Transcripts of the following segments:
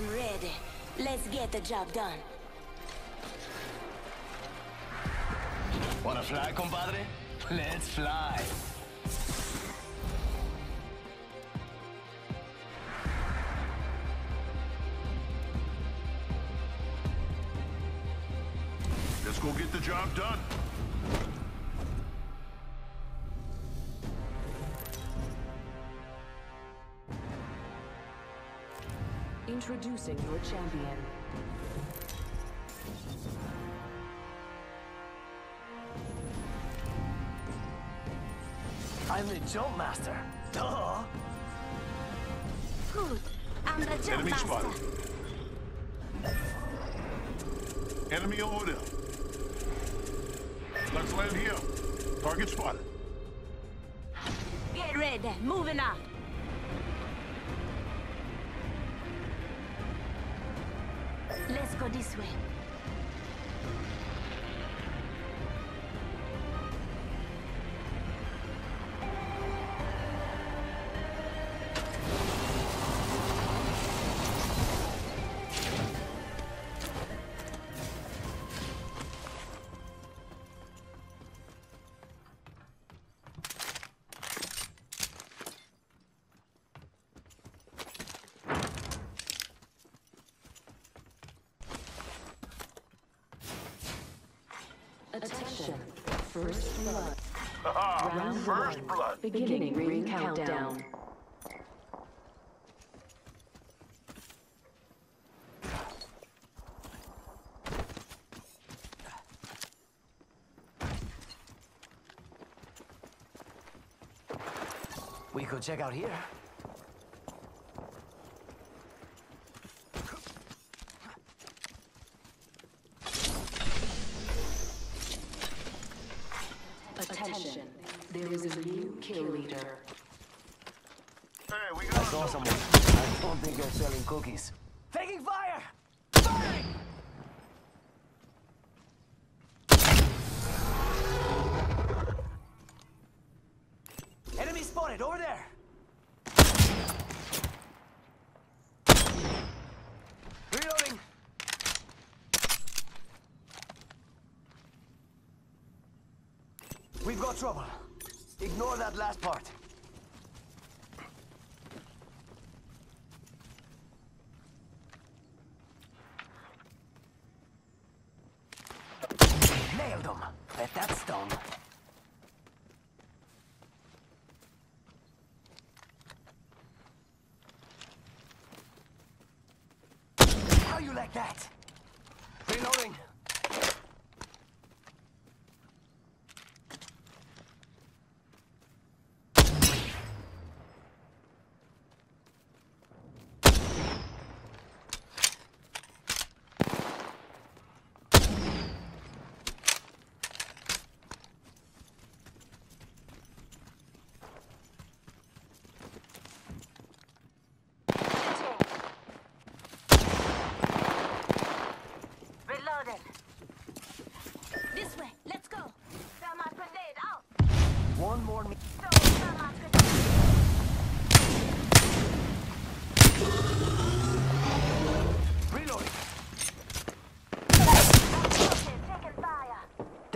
I'm ready. Let's get the job done. Wanna fly, compadre? Let's fly. Let's go get the job done. Introducing your champion. I'm the jump master. Duh. Good. I'm the jump Enemy master. spotted. Enemy over there. Let's land here. Target spotted. Get ready. Moving out. Go this way. Blood. Haha, Round first one. blood. Beginning ring countdown. We could check out here. Attention. There is a new kill leader. Hey, we I got saw him. someone. I don't think they're selling cookies. Taking fire! Firing! Enemy spotted over there! Reloading! We've got trouble. Ignore that last part. Nailed him. Bet that stung. How you like that? Reloading.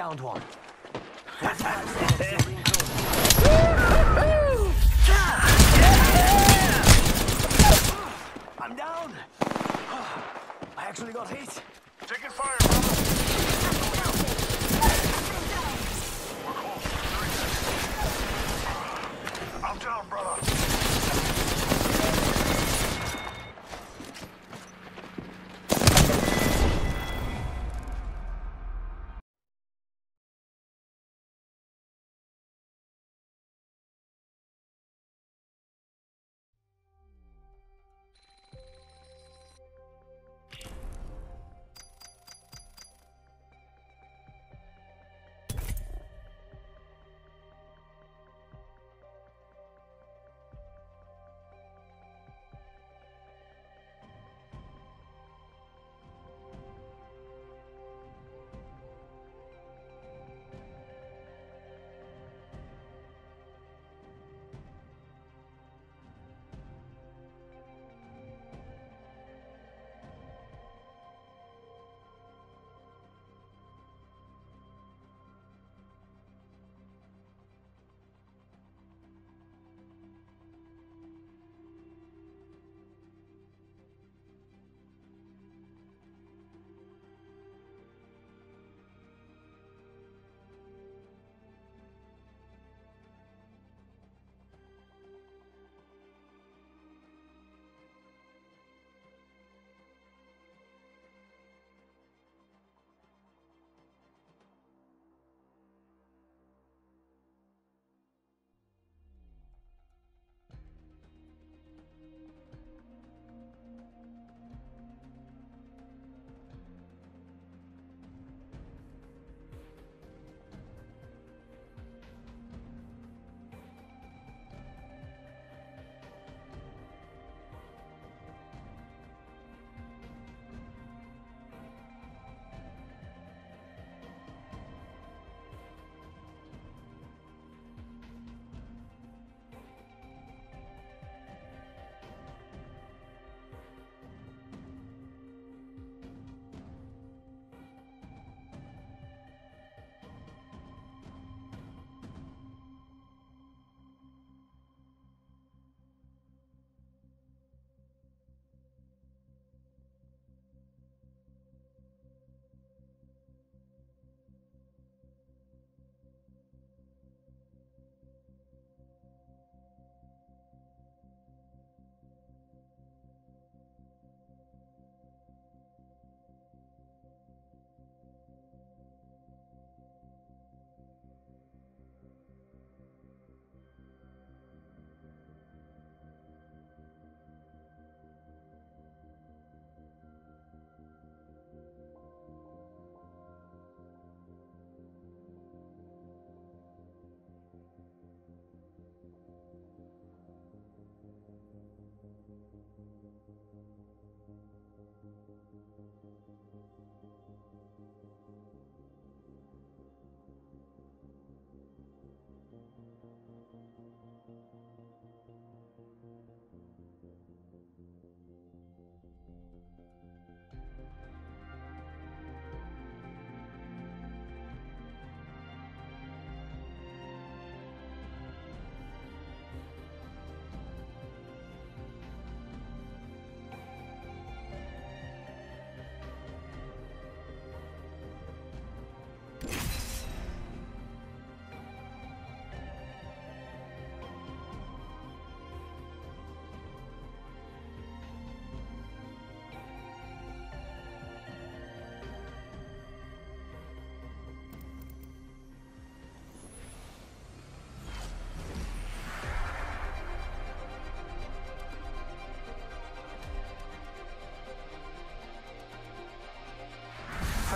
sound one. I'm down. I actually got hit. Taking fire. I'm down, brother.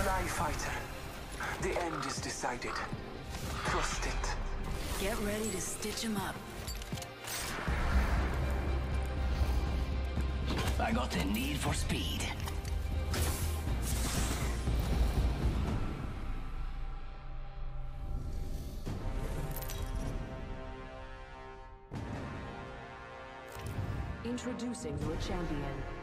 Die, fighter. The end is decided. Trust it. Get ready to stitch him up. I got the need for speed. Introducing your champion.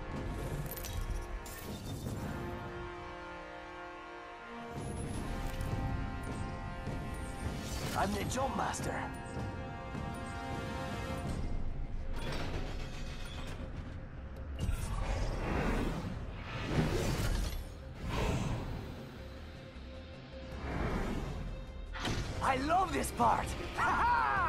I'm master. I love this part!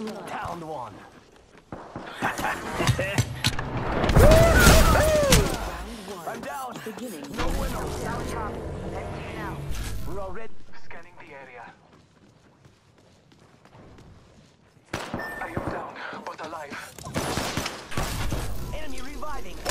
blood. Down one. I'm down. Beginning. No winner. Down top. Heading to you now. We're already. Scanning the area. I am down, but alive. Enemy reviving.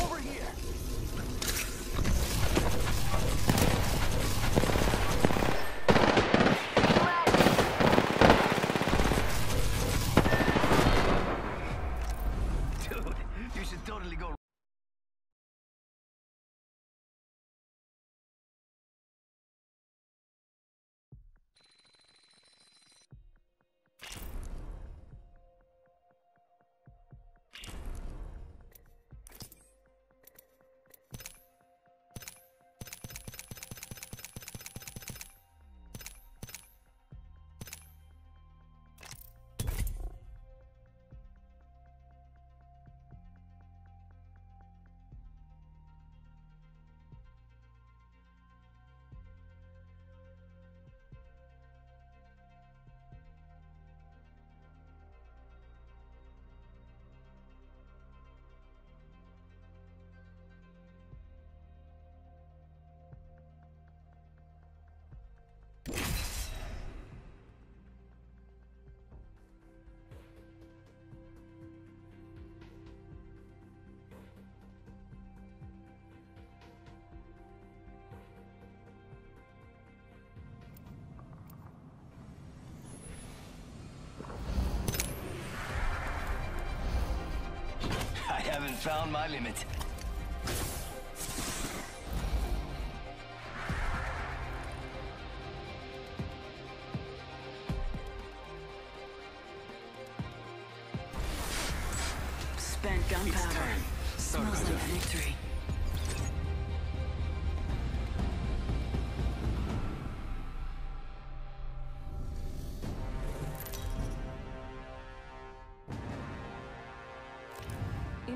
Found my limit.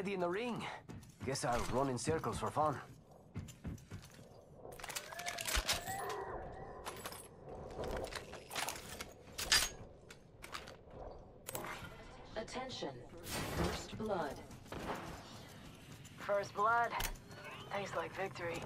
Already in the ring. Guess I'll run in circles for fun. Attention. First blood. First blood. Tastes like victory.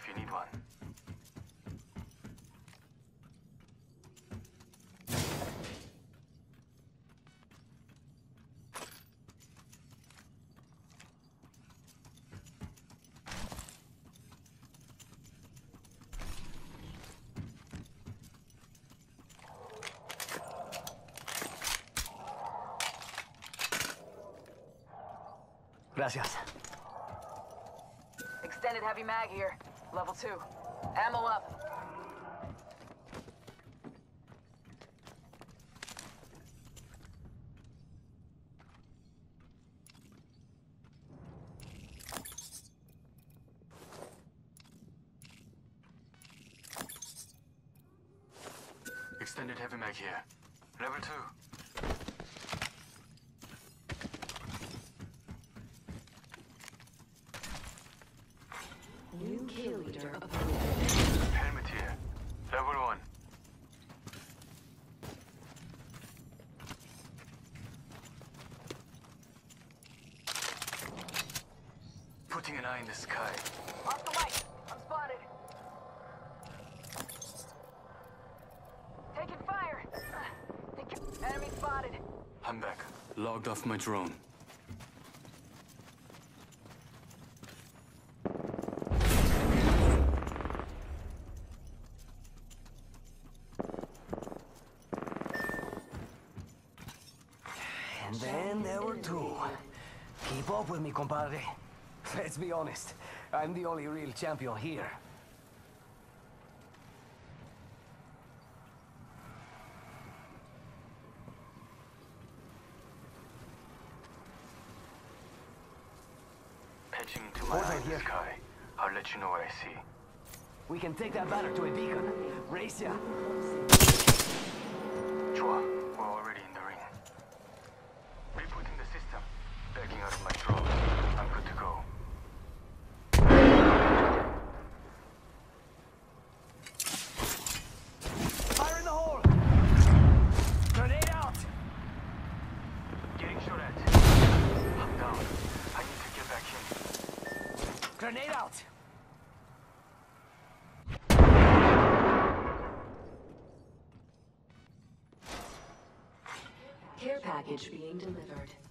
If you need one. Gracias. Extended heavy mag here. Level 2. Ammo up. Extended heavy mag here. Level 2. Putting an eye in the sky. Off the white. I'm spotted. Taking fire. Enemy spotted. I'm back. Logged off my drone. And then there were two. Keep up with me, compadre. Let's be honest. I'm the only real champion here. Patching into my Hold eye right in the here. sky. I'll let you know what I see. We can take that banner to a beacon. Race ya. Chua, we're already in the ring. Rebooting the system. Backing out of my drone. I'm good to go. Fire in the hole! Grenade out! Getting shot at. I'm down. I need to get back in. Grenade out! Care package being delivered.